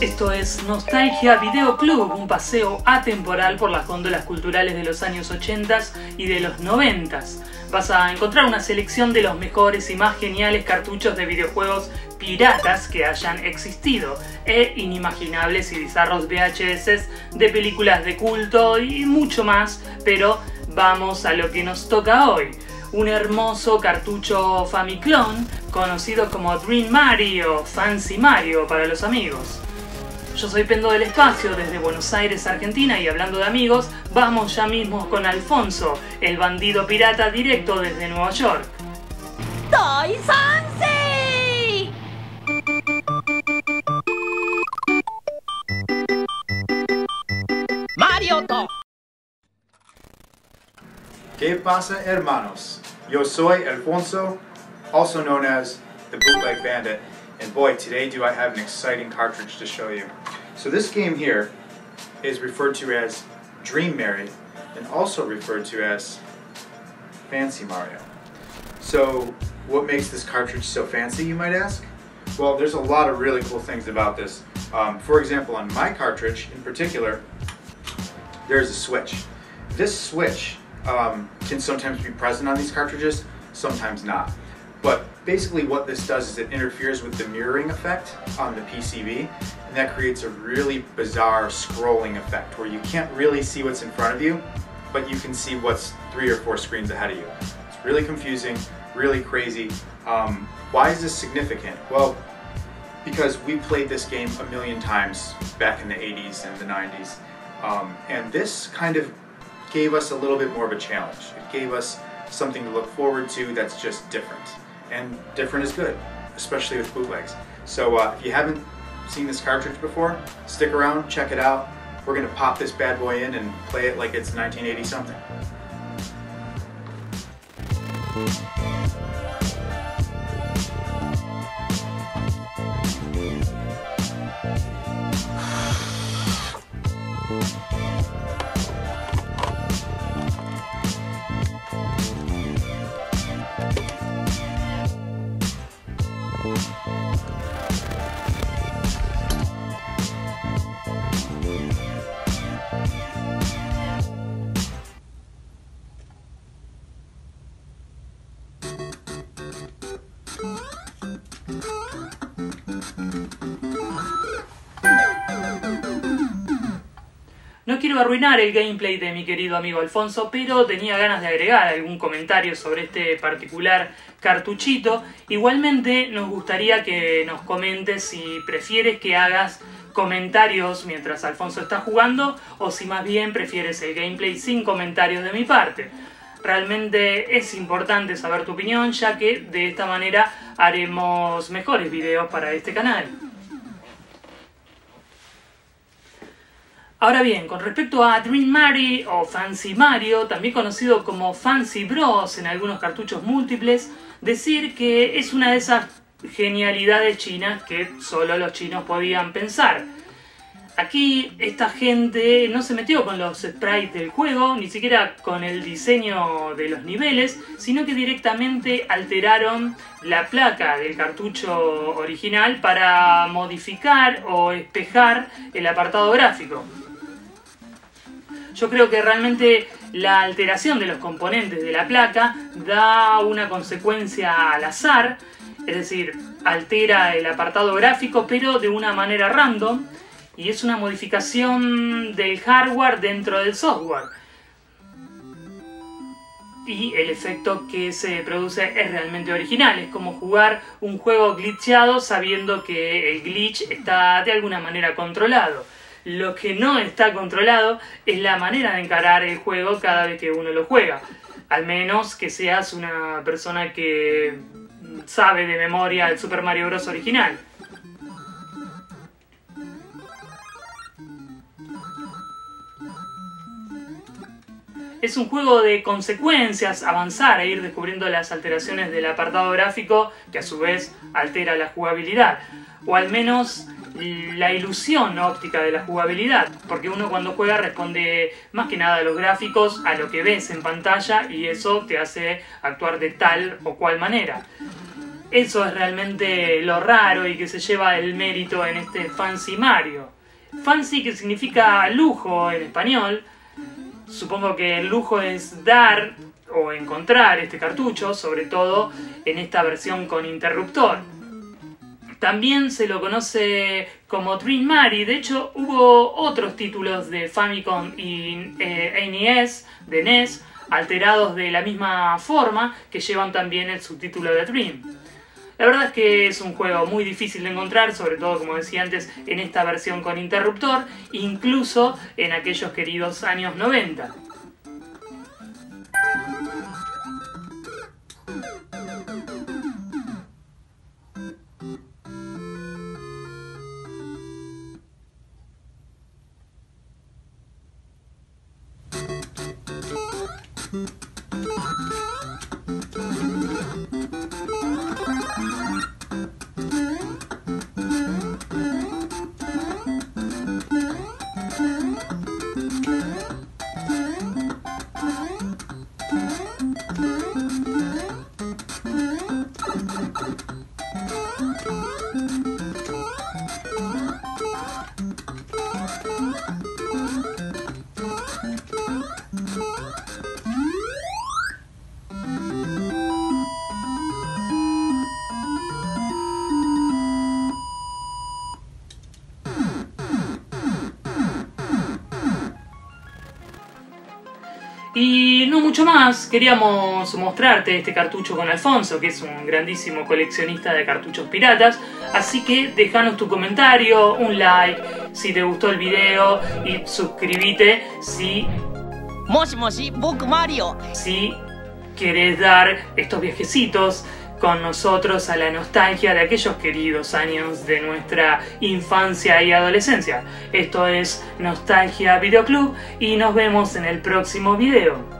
Esto es Nostalgia Video Club, un paseo atemporal por las góndolas culturales de los años 80 y de los 90. Vas a encontrar una selección de los mejores y más geniales cartuchos de videojuegos piratas que hayan existido, e inimaginables y bizarros VHS de películas de culto y mucho más, pero vamos a lo que nos toca hoy. Un hermoso cartucho Famiclón conocido como Dream Mario Fancy Mario para los amigos. Yo soy Pendo del Espacio desde Buenos Aires, Argentina y hablando de amigos, vamos ya mismo con Alfonso, el bandido pirata directo desde Nueva York. ¡Toy Fancy! Mario To. ¿Qué pasa, hermanos? Yo soy Alfonso, also known as the Bootleg Bandit, and boy, today do I have an exciting cartridge to show you. So this game here is referred to as Dream Mario, and also referred to as Fancy Mario. So what makes this cartridge so fancy, you might ask? Well, there's a lot of really cool things about this. Um, for example, on my cartridge in particular, there's a switch. This switch um, can sometimes be present on these cartridges, sometimes not. But basically what this does is it interferes with the mirroring effect on the PCB and that creates a really bizarre scrolling effect where you can't really see what's in front of you but you can see what's three or four screens ahead of you. It's really confusing, really crazy. Um, why is this significant? Well, because we played this game a million times back in the 80s and the 90s um, and this kind of gave us a little bit more of a challenge. It gave us something to look forward to that's just different. And different is good, especially with bootlegs. So uh, if you haven't seen this cartridge before, stick around, check it out. We're to pop this bad boy in and play it like it's 1980 something. No quiero arruinar el gameplay de mi querido amigo Alfonso, pero tenía ganas de agregar algún comentario sobre este particular cartuchito. Igualmente nos gustaría que nos comentes si prefieres que hagas comentarios mientras Alfonso está jugando o si más bien prefieres el gameplay sin comentarios de mi parte. Realmente es importante saber tu opinión ya que de esta manera haremos mejores videos para este canal. Ahora bien, con respecto a Dream Mario o Fancy Mario, también conocido como Fancy Bros en algunos cartuchos múltiples, decir que es una de esas genialidades chinas que solo los chinos podían pensar. Aquí esta gente no se metió con los sprites del juego, ni siquiera con el diseño de los niveles, sino que directamente alteraron la placa del cartucho original para modificar o espejar el apartado gráfico. Yo creo que realmente la alteración de los componentes de la placa da una consecuencia al azar, es decir, altera el apartado gráfico pero de una manera random y es una modificación del hardware dentro del software. Y el efecto que se produce es realmente original, es como jugar un juego glitchado sabiendo que el glitch está de alguna manera controlado. Lo que no está controlado es la manera de encarar el juego cada vez que uno lo juega. Al menos que seas una persona que sabe de memoria el Super Mario Bros. original. Es un juego de consecuencias, avanzar e ir descubriendo las alteraciones del apartado gráfico que a su vez altera la jugabilidad. O al menos la ilusión óptica de la jugabilidad, porque uno cuando juega responde más que nada a los gráficos, a lo que ves en pantalla y eso te hace actuar de tal o cual manera. eso es realmente lo raro y que se lleva el mérito en este Fancy Mario. Fancy que significa lujo en español. Supongo que el lujo es dar o encontrar este cartucho, sobre todo en esta versión con interruptor. También se lo conoce como Dream Mary, de hecho hubo otros títulos de Famicom y eh, NES, de NES, alterados de la misma forma, que llevan también el subtítulo de Dream. La verdad es que es un juego muy difícil de encontrar, sobre todo como decía antes, en esta versión con interruptor, incluso en aquellos queridos años 90. Mucho más, queríamos mostrarte este cartucho con Alfonso, que es un grandísimo coleccionista de cartuchos piratas, así que déjanos tu comentario, un like si te gustó el video y suscríbete si... Moshi Moshi, Book Mario. Si querés dar estos viajecitos con nosotros a la nostalgia de aquellos queridos años de nuestra infancia y adolescencia. Esto es Nostalgia Videoclub y nos vemos en el próximo video.